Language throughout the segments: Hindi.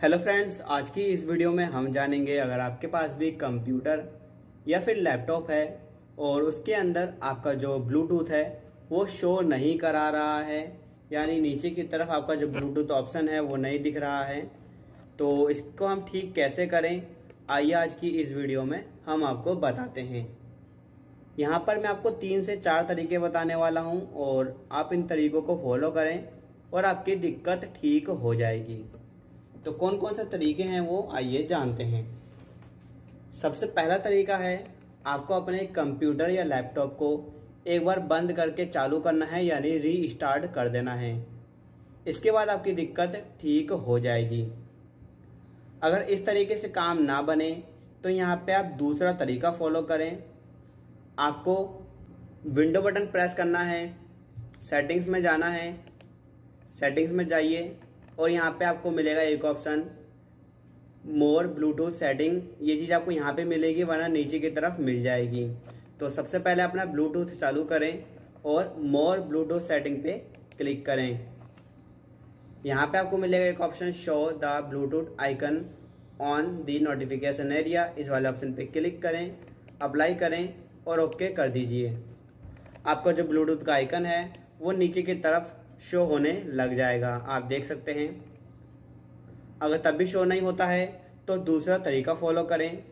हेलो फ्रेंड्स, आज की इस वीडियो में हम जानेंगे अगर आपके पास भी कंप्यूटर या फिर लैपटॉप है और उसके अंदर आपका जो ब्लूटूथ है, वो शो नहीं करा रहा है, यानी नीचे की तरफ़ आपका जो ब्लूटूथ ऑप्शन है, वो नहीं दिख रहा है तो इसको हम ठीक कैसे करें? आइए आज की इस वीडियो में हम आपको बताते हैं। यहाँ पर मैं आपको तीन से चार तरीके बताने वाला हूँ और आप इन तरीकों को फॉलो करें और आपकी दिक्कत ठीक हो जाएगी। तो कौन कौन से तरीके हैं वो? आइए जानते हैं। सबसे पहला तरीका है, आपको अपने कंप्यूटर या लैपटॉप को एक बार बंद करके चालू करना है, यानी री स्टार्ट कर देना है। इसके बाद आपकी दिक्कत ठीक हो जाएगी। अगर इस तरीके से काम ना बने तो यहाँ पे आप दूसरा तरीका फॉलो करें। आपको विंडो बटन प्रेस करना है सेटिंग्स में जाना है। सेटिंग्स में जाइए। और यहाँ पे आपको मिलेगा एक ऑप्शन मोर ब्लूटूथ सेटिंग ये चीज़ आपको यहाँ पे मिलेगी, वरना नीचे की तरफ़ मिल जाएगी। तो सबसे पहले अपना ब्लूटूथ चालू करें और मोर ब्लूटूथ सेटिंग पे क्लिक करें। यहाँ पे आपको मिलेगा एक option show the Bluetooth icon on the notification area इस वाले ऑप्शन पे क्लिक करें अप्लाई करें और ओके कर दीजिए। आपका जो ब्लूटूथ का आइकन है, वो नीचे की तरफ़ शो होने लग जाएगा। आप देख सकते हैं। अगर तब भी शो नहीं होता है तो दूसरा तरीका फॉलो करें।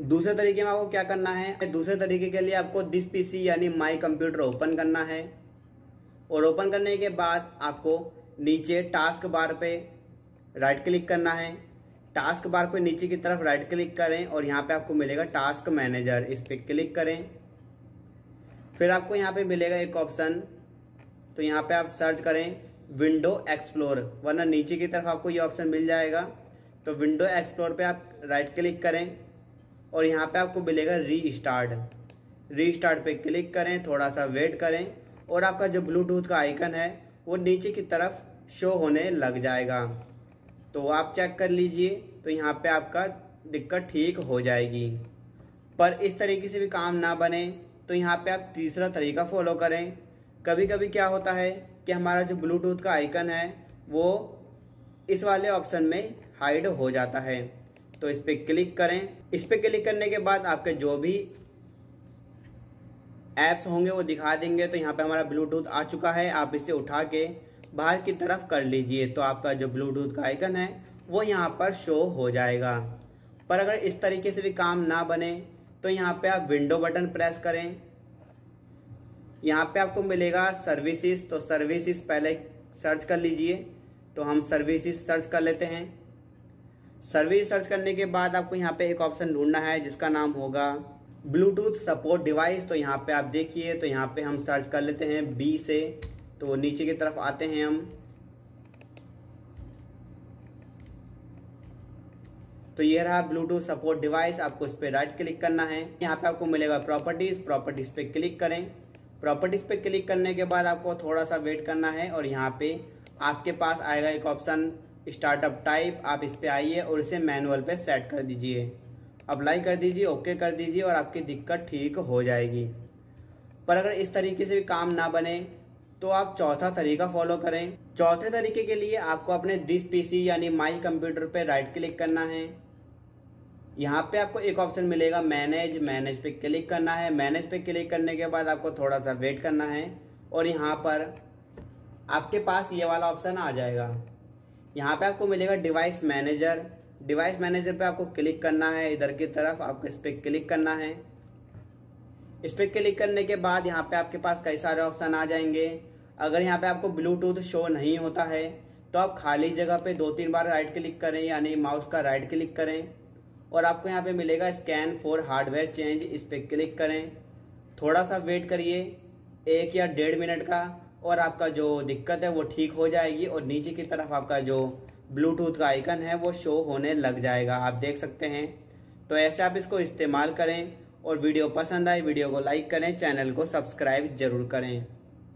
दूसरे तरीके में आपको क्या करना है? दूसरे तरीके के लिए आपको दिस पीसी यानी माई कंप्यूटर ओपन करना है। और ओपन करने के बाद आपको नीचे टास्क बार पे राइट क्लिक करना है। टास्क बार पे नीचे की तरफ़ राइट क्लिक करें और यहाँ पे आपको मिलेगा टास्क मैनेजर इस पर क्लिक करें। फिर आपको यहाँ पे मिलेगा एक ऑप्शन। तो यहाँ पे आप सर्च करें विंडो एक्सप्लोर, वरना नीचे की तरफ़ आपको ये ऑप्शन मिल जाएगा। तो विंडो एक्सप्लोर पे आप राइट क्लिक करें और यहाँ पे आपको मिलेगा री स्टार्ट री स्टार्ट पे क्लिक करें थोड़ा सा वेट करें और आपका जो ब्लूटूथ का आइकन है, वो नीचे की तरफ़ शो होने लग जाएगा। तो आप चेक कर लीजिए तो यहाँ पे आपका दिक्कत ठीक हो जाएगी। पर इस तरीके से भी काम ना बने तो यहाँ पे आप तीसरा तरीका फॉलो करें। कभी कभी क्या होता है कि हमारा जो ब्लूटूथ का आइकन है, वो इस वाले ऑप्शन में हाइड हो जाता है। तो इस पर क्लिक करें। इस पर क्लिक करने के बाद आपके जो भी ऐप्स होंगे, वो दिखा देंगे। तो यहाँ पे हमारा ब्लूटूथ आ चुका है। आप इसे उठा के बाहर की तरफ़ कर लीजिए। तो आपका जो ब्लूटूथ का आइकन है, वो यहाँ पर शो हो जाएगा। पर अगर इस तरीके से भी काम ना बने तो यहाँ पे आप विंडो बटन प्रेस करें। यहाँ पे आपको मिलेगा सर्विसेज़ तो सर्विसेज़ पहले सर्च कर लीजिए। तो हम सर्विसेज़ सर्च कर लेते हैं। सर्विस सर्च करने के बाद आपको यहाँ पे एक ऑप्शन ढूंढना है, जिसका नाम होगा ब्लूटूथ सपोर्ट डिवाइस तो यहाँ पे आप देखिए तो यहाँ पे हम सर्च कर लेते हैं बी से। तो नीचे की तरफ़ आते हैं हम। तो ये रहा ब्लूटूथ सपोर्ट डिवाइस आपको इस पर राइट क्लिक करना है। यहाँ पे आपको मिलेगा प्रॉपर्टीज़ प्रॉपर्टीज़ पे क्लिक करें। प्रॉपर्टीज़ पे क्लिक करने के बाद आपको थोड़ा सा वेट करना है और यहाँ पे आपके पास आएगा एक ऑप्शन स्टार्टअप टाइप आप इस पर आइए और इसे मैनुअल पे सेट कर दीजिए। अप्लाई कर दीजिए ओके कर दीजिए और आपकी दिक्कत ठीक हो जाएगी। पर अगर इस तरीके से भी काम ना बने तो आप चौथा तरीका फॉलो करें। चौथे तरीके के लिए आपको अपने दिस पीसी यानी माई कंप्यूटर पे राइट क्लिक करना है। यहाँ पे आपको एक ऑप्शन मिलेगा मैनेज मैनेज पे क्लिक करना है। मैनेज पे क्लिक करने के बाद आपको थोड़ा सा वेट करना है और यहाँ पर आपके पास ये वाला ऑप्शन आ जाएगा। यहाँ पे आपको मिलेगा डिवाइस मैनेजर डिवाइस मैनेजर पे आपको क्लिक करना है। इधर की तरफ़ आपको इस पर क्लिक करना है। इस पर क्लिक करने के बाद यहाँ पे आपके पास कई सारे ऑप्शन आ जाएँगे। अगर यहाँ पे आपको ब्लूटूथ शो नहीं होता है तो आप खाली जगह पे दो तीन बार राइट क्लिक करें, यानी माउस का राइट क्लिक करें। और आपको यहाँ पे मिलेगा स्कैन फॉर हार्डवेयर चेंज इस पर क्लिक करें। थोड़ा सा वेट करिए, एक या डेढ़ मिनट का, और आपका जो दिक्कत है वो ठीक हो जाएगी, और नीचे की तरफ़ आपका जो ब्लूटूथ का आइकन है वो शो होने लग जाएगा। आप देख सकते हैं। तो ऐसे आप इसको इस्तेमाल करें, और वीडियो पसंद आए, वीडियो को लाइक करें, चैनल को सब्सक्राइब ज़रूर करें।